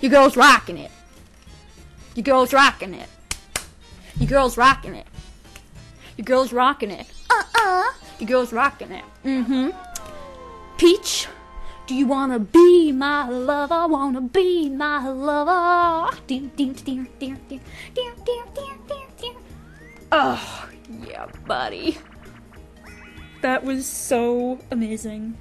Your girl's rocking it. Your girl's rocking it. Your girl's rocking it. Your girl's rocking it. Uh-uh. Your girl's rocking it. Mm-hmm. Peach, do you wanna be my lover? Wanna be my lover? Dear, dear, dear, dear, dear, dear, dear, dear, dear, dear. Oh, yeah, buddy. That was so amazing.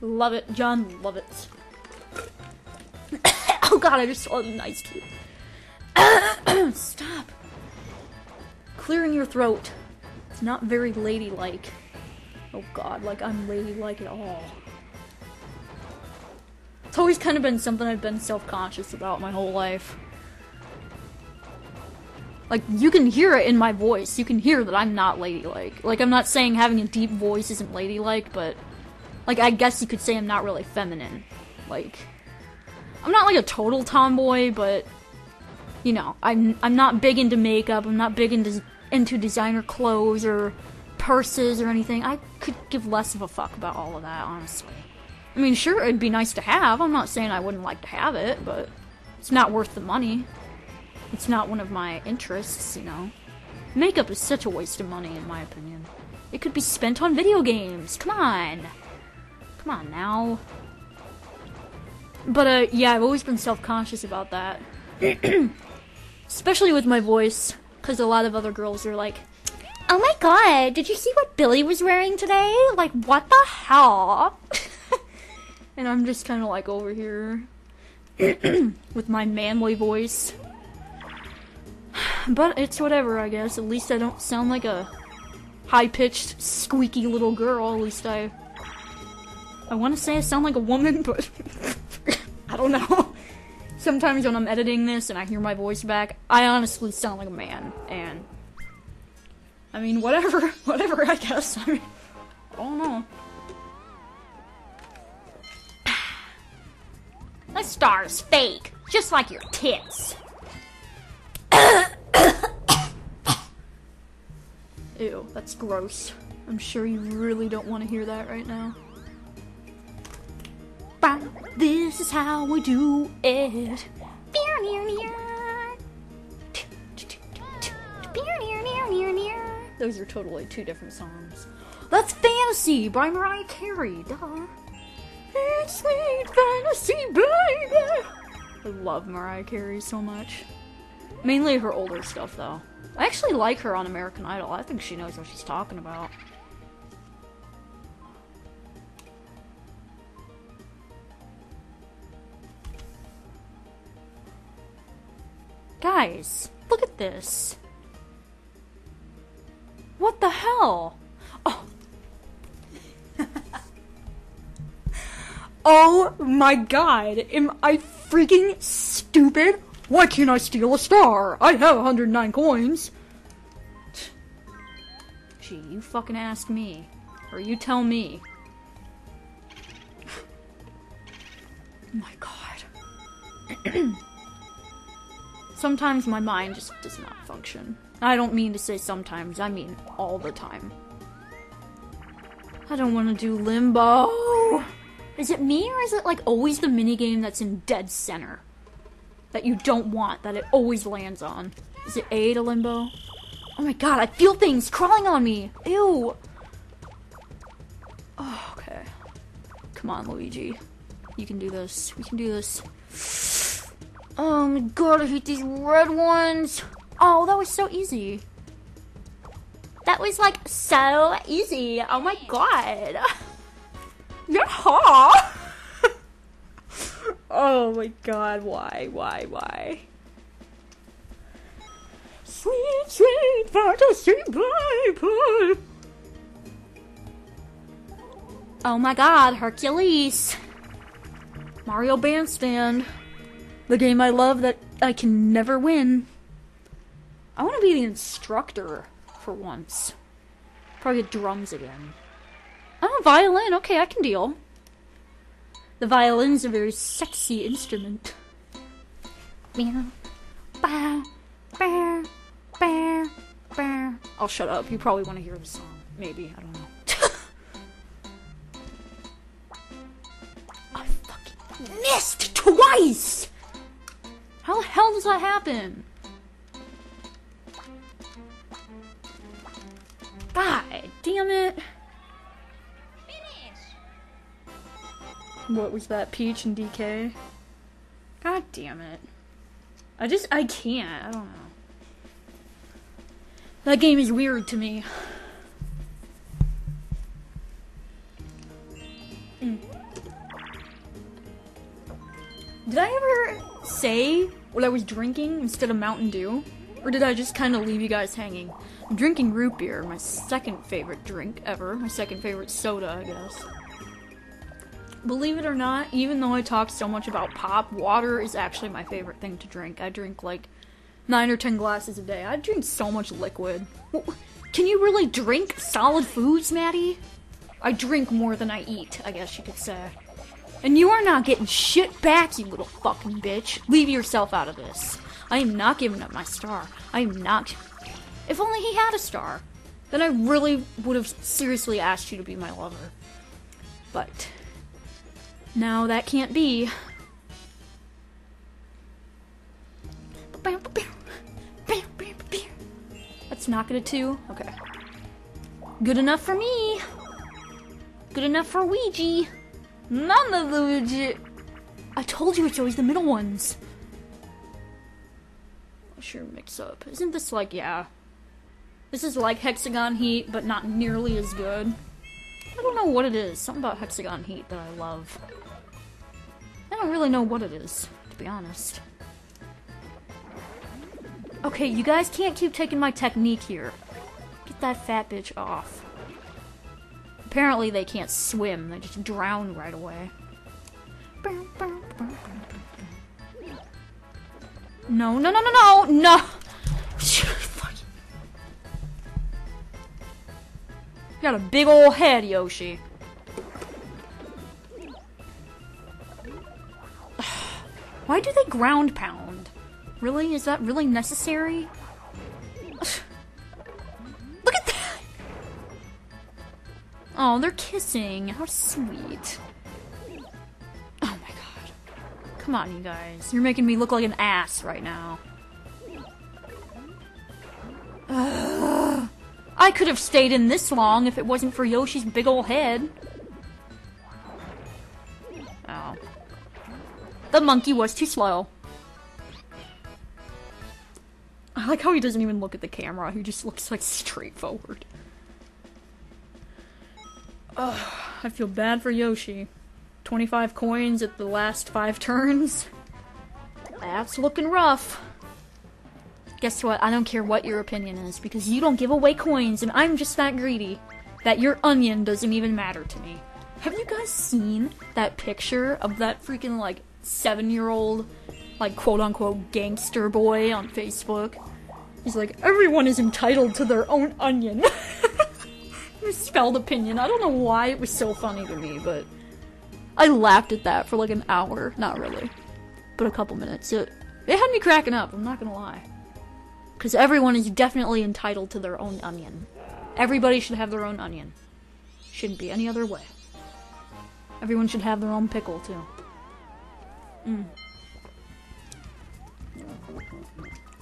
Love it, John. Love it. God, I just saw a nice tooth. Stop. Clearing your throat. It's not very ladylike. Oh god, like I'm ladylike at all. It's always kind of been something I've been self-conscious about my whole life. Like, you can hear it in my voice. You can hear that I'm not ladylike. Like, I'm not saying having a deep voice isn't ladylike, but... Like, I guess you could say I'm not really feminine. Like... I'm not like a total tomboy, but... You know, I'm, I'm not big into makeup. I'm not big into, into designer clothes or purses or anything. I could give less of a fuck about all of that, honestly. I mean, sure, it'd be nice to have. I'm not saying I wouldn't like to have it, but... It's not worth the money. It's not one of my interests, you know. Makeup is such a waste of money, in my opinion. It could be spent on video games. Come on. Come on now. But, uh, yeah, I've always been self-conscious about that. Especially with my voice, because a lot of other girls are like, Oh my god, did you see what Billy was wearing today? Like, what the hell? and I'm just kind of like over here with my manly voice. But it's whatever, I guess. At least I don't sound like a high-pitched, squeaky little girl. At least I... I want to say I sound like a woman, but... Don't know. Sometimes when I'm editing this and I hear my voice back, I honestly sound like a man. And... I mean, whatever. Whatever, I guess. I mean... I don't know. The star's fake. Just like your tits. Ew, that's gross. I'm sure you really don't want to hear that right now. This is how we do it. Those are totally two different songs. That's Fantasy by Mariah Carey, duh. It's sweet fantasy, baby. I love Mariah Carey so much. Mainly her older stuff, though. I actually like her on American Idol. I think she knows what she's talking about. Guys, look at this. What the hell? Oh. oh my god, am I freaking stupid? Why can't I steal a star? I have 109 coins. Gee, you fucking ask me. Or you tell me. my god. sometimes my mind just does not function. I don't mean to say sometimes, I mean all the time. I don't want to do limbo. Is it me or is it like always the minigame that's in dead center? That you don't want, that it always lands on. Is it A to limbo? Oh my god, I feel things crawling on me! Ew! Oh, okay. Come on, Luigi. You can do this. We can do this. Oh my god, I hate these red ones! Oh, that was so easy. That was like so easy. Oh my god. Yeah. oh my god, why, why, why? Sweet, sweet fantasy Bible. Oh my god, Hercules. Mario Bandstand. The game I love that I can never win. I want to be the instructor for once. Probably drums again. Oh, violin. Okay, I can deal. The violin's a very sexy instrument. I'll shut up. You probably want to hear the song. Maybe. I don't know. I fucking missed twice! How the hell does that happen? God damn it. What was that, Peach and DK? God damn it. I just, I can't. I don't know. That game is weird to me. Mm. Did I ever say what I was drinking instead of Mountain Dew? Or did I just kind of leave you guys hanging? I'm drinking root beer, my second favorite drink ever. My second favorite soda, I guess. Believe it or not, even though I talk so much about pop, water is actually my favorite thing to drink. I drink like nine or ten glasses a day. I drink so much liquid. Can you really drink solid foods, Maddie? I drink more than I eat, I guess you could say. And you are not getting shit back, you little fucking bitch. Leave yourself out of this. I am not giving up my star. I am not. If only he had a star. Then I really would have seriously asked you to be my lover. But. Now that can't be. Let's knock it a two. Okay. Good enough for me. Good enough for Ouija. None of Ouija. I told you it's always the middle ones. Sure, mix up. Isn't this like, yeah. This is like Hexagon Heat, but not nearly as good. I don't know what it is. Something about Hexagon Heat that I love. I don't really know what it is, to be honest. Okay, you guys can't keep taking my technique here. Get that fat bitch off. Apparently they can't swim, they just drown right away. No, no, no, no, no, no! You got a big old head, Yoshi. Why do they ground pound? Really? Is that really necessary? Oh, they're kissing. How sweet. Oh my god. Come on, you guys. You're making me look like an ass right now. Ugh. I could have stayed in this long if it wasn't for Yoshi's big ol' head. Oh. The monkey was too slow. I like how he doesn't even look at the camera, he just looks like straightforward. Ugh, I feel bad for Yoshi. 25 coins at the last five turns. That's looking rough. Guess what? I don't care what your opinion is, because you don't give away coins, and I'm just that greedy that your onion doesn't even matter to me. Have you guys seen that picture of that freaking, like, seven year old, like, quote unquote, gangster boy on Facebook? He's like, everyone is entitled to their own onion. Spelled opinion. I don't know why it was so funny to me, but I laughed at that for like an hour. Not really, but a couple minutes. It, it had me cracking up, I'm not gonna lie. Because everyone is definitely entitled to their own onion. Everybody should have their own onion. Shouldn't be any other way. Everyone should have their own pickle, too. Mm.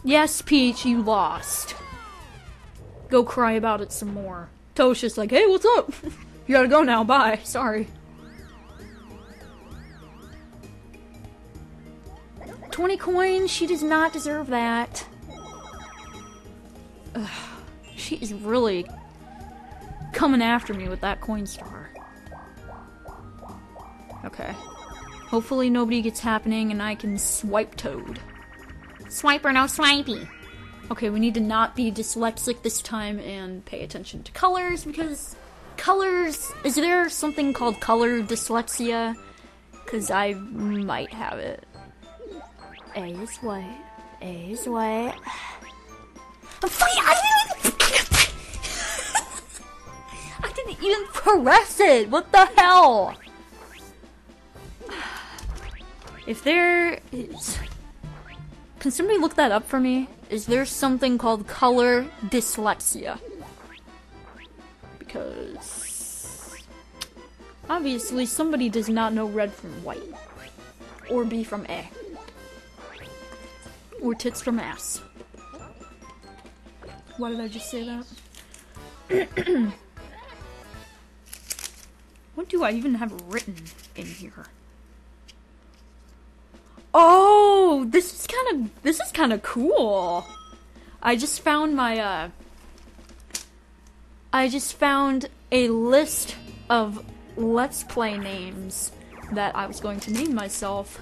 Yes, Peach, you lost. Go cry about it some more. Tosha's like, hey, what's up? you gotta go now, bye. Sorry. 20 coins? She does not deserve that. Ugh, she is really coming after me with that coin star. Okay. Hopefully nobody gets happening and I can swipe Toad. Swiper, no swipey. Okay, we need to not be dyslexic this time and pay attention to colors because colors. Is there something called color dyslexia? Because I might have it. A is white. A is white. I didn't even press it! What the hell? If there is... Can somebody look that up for me? Is there something called color dyslexia? Because... Obviously, somebody does not know red from white. Or B from A. or tits from ass. Why did I just say that? what do I even have written in here? This is kind of this is kind of cool. I just found my uh I just found a list of let's play names that I was going to name myself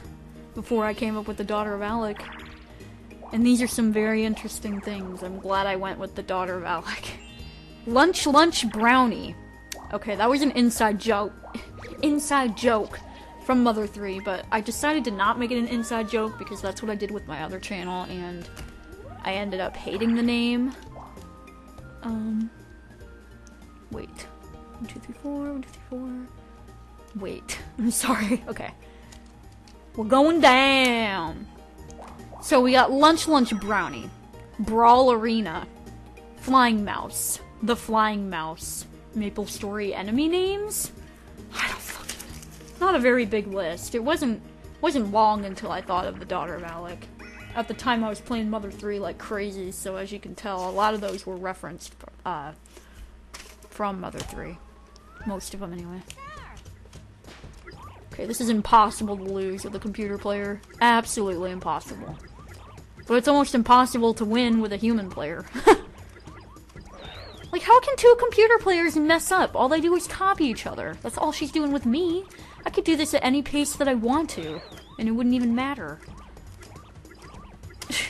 before I came up with the daughter of Alec. And these are some very interesting things. I'm glad I went with the daughter of Alec. Lunch Lunch Brownie. Okay, that was an inside joke. inside joke from Mother 3, but I decided to not make it an inside joke because that's what I did with my other channel, and I ended up hating the name. Um, wait. One, two, three, four, one, two, three, four. Wait. I'm sorry. Okay. We're going down. So we got Lunch Lunch Brownie, Brawl Arena, Flying Mouse, The Flying Mouse, Maple Story enemy names? Not a very big list. It wasn't wasn't long until I thought of the Daughter of Alec. At the time I was playing Mother 3 like crazy, so as you can tell, a lot of those were referenced uh, from Mother 3. Most of them anyway. Okay, this is impossible to lose with a computer player. Absolutely impossible. But it's almost impossible to win with a human player. like, how can two computer players mess up? All they do is copy each other. That's all she's doing with me. I could do this at any pace that I want to, and it wouldn't even matter. it's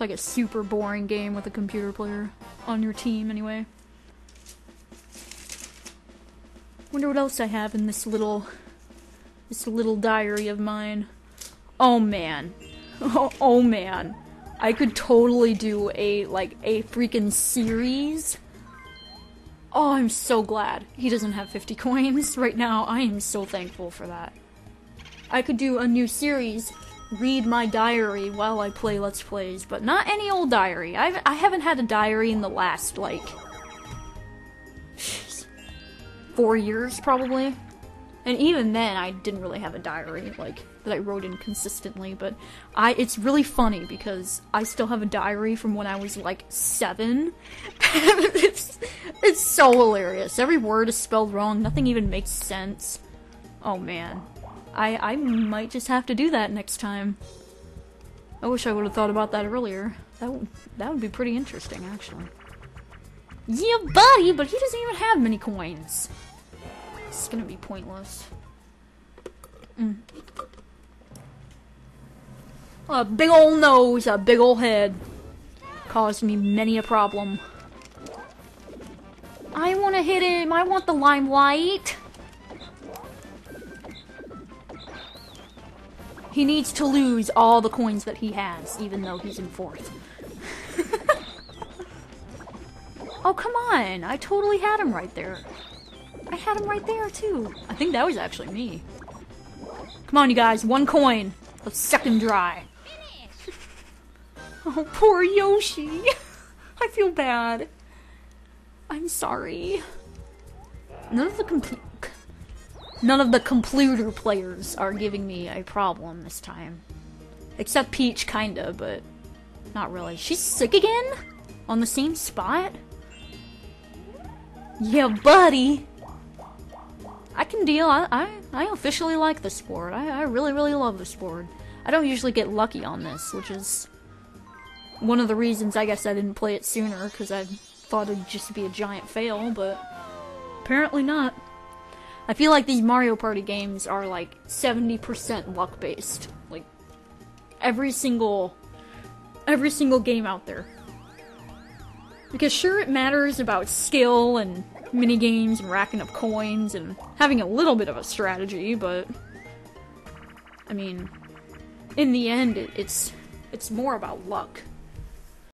like a super boring game with a computer player on your team, anyway. Wonder what else I have in this little this little diary of mine. Oh man. Oh, oh man. I could totally do a like a freaking series. Oh, I'm so glad he doesn't have 50 coins right now. I am so thankful for that. I could do a new series, read my diary while I play Let's Plays, but not any old diary. I've, I haven't had a diary in the last, like, four years probably. And even then, I didn't really have a diary like that I wrote in consistently. But I, it's really funny because I still have a diary from when I was like seven. it's it's so hilarious. Every word is spelled wrong. Nothing even makes sense. Oh man, I I might just have to do that next time. I wish I would have thought about that earlier. That would that would be pretty interesting, actually. Yeah, buddy, but he doesn't even have many coins. It's gonna be pointless. Mm. A big old nose, a big old head. Caused me many a problem. I want to hit him. I want the limelight. He needs to lose all the coins that he has, even though he's in fourth. oh, come on. I totally had him right there. Had him right there, too. I think that was actually me. Come on, you guys. One coin. Let's suck him dry. oh, poor Yoshi. I feel bad. I'm sorry. None of the. None of the computer players are giving me a problem this time. Except Peach, kinda, but not really. She's sick again? On the same spot? Yeah, buddy! I can deal. I, I, I officially like the sport. I, I really, really love the sport. I don't usually get lucky on this, which is one of the reasons I guess I didn't play it sooner, because I thought it'd just be a giant fail, but apparently not. I feel like these Mario Party games are like 70% luck based. Like every single every single game out there. Because sure it matters about skill and mini games and racking up coins and having a little bit of a strategy, but I mean, in the end, it's it's more about luck